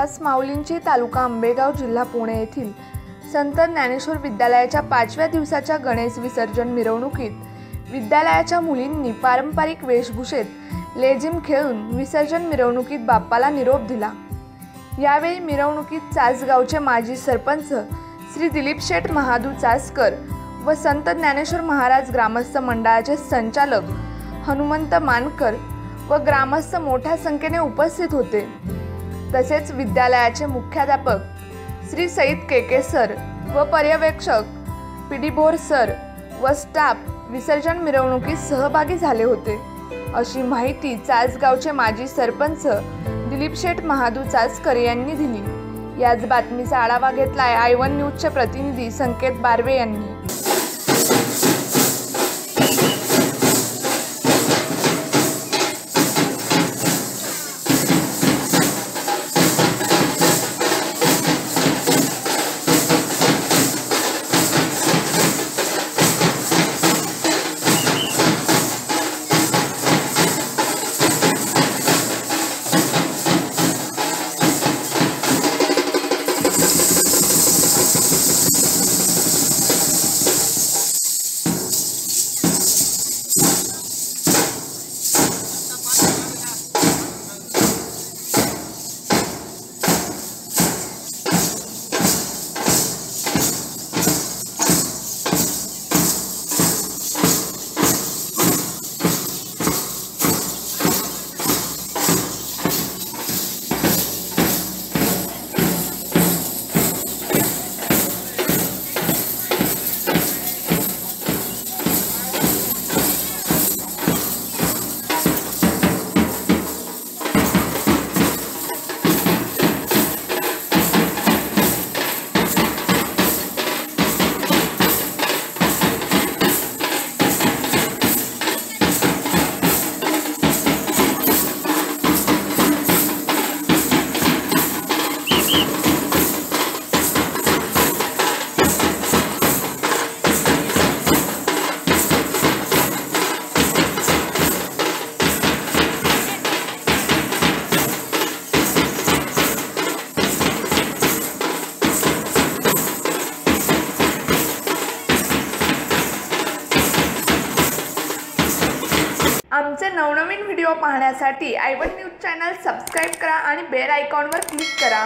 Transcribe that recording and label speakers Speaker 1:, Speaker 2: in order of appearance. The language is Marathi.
Speaker 1: दास माऊलींची तालुका आंबेगाव जिल्हा पुणे येथील संत ज्ञानेश्वर विद्यालयाच्या पाचव्या दिवसाच्या गणेश विसर्जन मिरवणुकीत विद्यालयाच्या मुलींनी पारंपरिक वेशभूषेत लेझिम खेळून विसर्जन मिरवणुकीत बाप्पाला निरोप दिला. यावेळी मिरवणुकीत चासगावचे माजी सरपंच श्री दिलीप शेठ महादू चासकर व संत ज्ञानेश्वर महाराज ग्रामस्थ मंडळाचे संचालक हनुमंत मानकर व ग्रामस्थ मोठ्या संख्येने उपस्थित होते. तसेच विद्यालयाचे मुख्याध्यापक श्री सईद केके सर व पर्यवेक्षक पिडीभोर सर व स्टाफ विसर्जन मिरवणुकीत सहभागी झाले होते. अशी माहिती चासगावचे माजी सरपंच दिलीप शेठ महादू चासकर यांनी दिली. याच बातमीचा आढावा घेतलाय आय वन न्यूजचे प्रतिनिधी संकेत बारवे यांनी. आमचे नवनवीन व्हिडिओ पाहण्यासाठी आयवन न्यूज चॅनल सबस्क्राईब करा आणि बेल आयकॉनवर क्लिक करा.